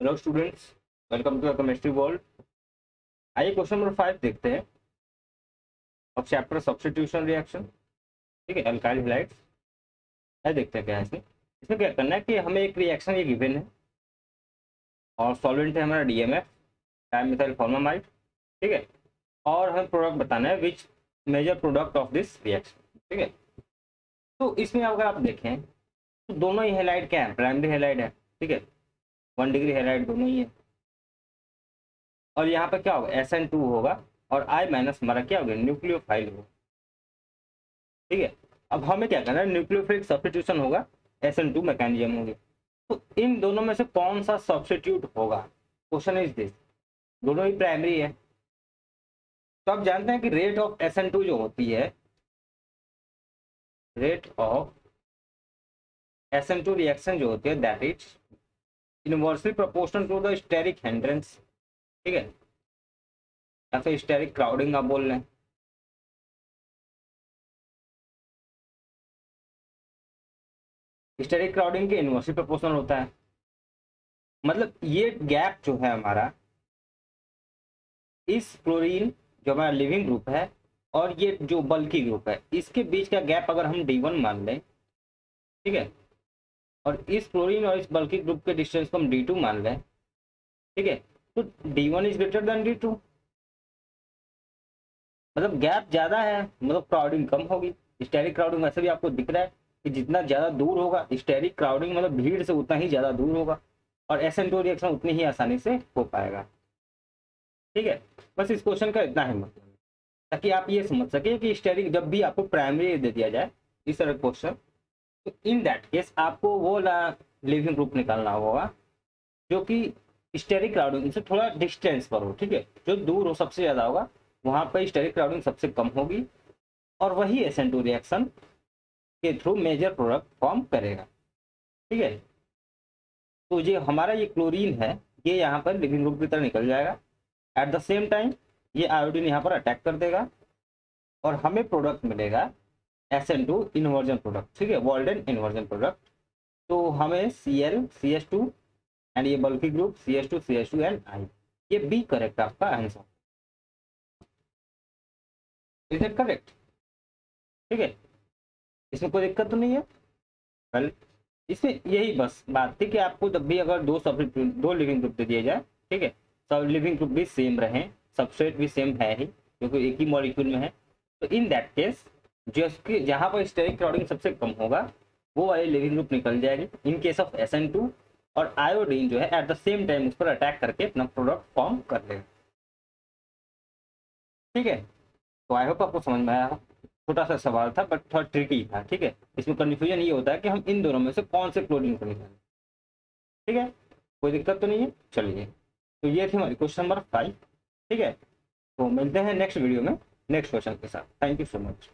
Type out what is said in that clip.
Hello students welcome to chemistry world आइए question number five देखते हैं। अब चैप्टर सब्सटीट्यूशन रिएक्शन ठीक है अल्काइल हिलाइट्स है देखते हैं क्या है इसमें। इसमें क्या करना है कि हमें एक रिएक्शन ये गिवन है। और सॉल्वेंट है हमारा डीएमएफ टाइम मिथाइल फॉर्मामाइड ठीक है। और हमें प्रोडक्ट बताना है which major product of this reaction ठीक है। तो इसमें अगर आप देखें तो दोनों ही हेलाइट क्या है? प्राइमरी हेलाइट है, ठीक है। वन डिग्री हेलाइट दोनों ही है। और यहाँ पर क्या होगा? एस एन टू होगा और आई माइनस हमारा क्या होगा? न्यूक्लियोफाइल होगा। ठीक है? अब हमें क्या करना है? न्यूक्लियोफिलिक सब्सटीट्यूशन होगा। एस एन टू मैकेनिज्म होगी। तो इन दोनों में से कौन सा सब्सटीट्यूट होगा? क्वेश्चन इज़ दिस दोनों ही प्राइमरी है। तो आप जानते हैं कि rate of S N two जो होती है rate of S N two reaction जो होती है that is inversely proportional to the steric hindrance ठीक है? या फिर स्टेरिक क्राउडिंग आप बोल हैं। स्टेरिक क्राउडिंग के इनवर्सली प्रोपोर्शनल होता है। मतलब ये गैप जो है हमारा, इस क्लोरीन जो हमारा लिविंग ग्रुप है और ये जो बल्कि ग्रुप है, इसके बीच का गैप अगर हम डी वन मान लें, ठीक है? और इस क्लोरीन और इस बल्कि ग्रुप के डिस्टेंस को हम डी टू मान लें ठीक है? तो D one is greater than D two मतलब गैप ज़्यादा है मतलब क्राउडिंग कम होगी। स्टेरिक क्राउडिंग वैसे भी आपको दिख रहा है कि जितना ज़्यादा दूर होगा स्टेरिक क्राउडिंग मतलब भीड़ से उतना ही ज़्यादा दूर होगा और एस एन टू रिएक्शन उतनी ही आसानी से हो पाएगा। ठीक है? बस इस क्वेश्चन का इतना ही मतलब ताकि आप ये समझ सके कि स्टेरिक जब भी आपको प्राइमरी दे दिया जाए, इस तरह क्वेश्चन इन दैट केस आपको वो लिविंग ग्रुप निकालना होगा, जो कि स्टेरिक क्राउडिंग से थोड़ा डिस्टेंस पर हो, ठीक है? जो दूर हो, सबसे ज़्यादा होगा, वहाँ पर स्टेरिक क्राउडिंग सबसे कम होगी, और वही एस एन टू रिएक्शन के थ्रू मेजर प्रोडक्ट फॉर्म करेगा, ठीक है? तो ये हमारा ये क्लोरीन है, ये यहाँ पर लिविंग ग्रुप की तरह निकल जाएगा। एट द सेम टाइम ये आयोडीन यहाँ पर अटैक कर देगा, और हमें प्रोडक्ट मिलेगा S N two inversion product ठीक है? वर्ल्डन इन्वर्जन प्रोडक्ट तो हमें C L C S two and ये बल्कि group C S two C S two and I ये बी करेक्ट आपका आंसर इज़ इट करेक्ट ठीक है? इसमें कोई दिक्कत तो नहीं है? वेल इसमें यही बस बात थी कि आपको जब भी अगर दो सब दो लिविंग ग्रुप दे दिए जाए, ठीक है? सब लिविंग ग्रुप भी सेम रहे सबस्ट्रेट भी सेम है ही, क्योंकि एक ही मॉलिक्यूल में है। तो इन दैट केस जिसके जहाँ पर स्टेरिक क्राउडिंग सबसे कम होगा, वो वाली लिविंग ग्रुप निकल जाएगी इन केस ऑफ़ एस और आयोडीन जो है एट द सेम टाइम उस पर अटैक करके अपना प्रोडक्ट फॉर्म कर लेगा। ठीक है? तो आई होप आपको समझ में आया। छोटा सा सवाल था बट थोड़ा ट्रिकी था, ठीक है? इसमें कन्फ्यूज़न ये होता है कि हम इन दोनों में से कौन से क्लोरीन को निकालें। ठीक है? कोई दिक्कत तो नहीं है? चलिए। तो ये थी हमारी क्वेश्चन नंबर फाइव ठीक है? तो मिलते हैं नेक्स्ट वीडियो में नेक्स्ट क्वेश्चन के साथ। Thank you so much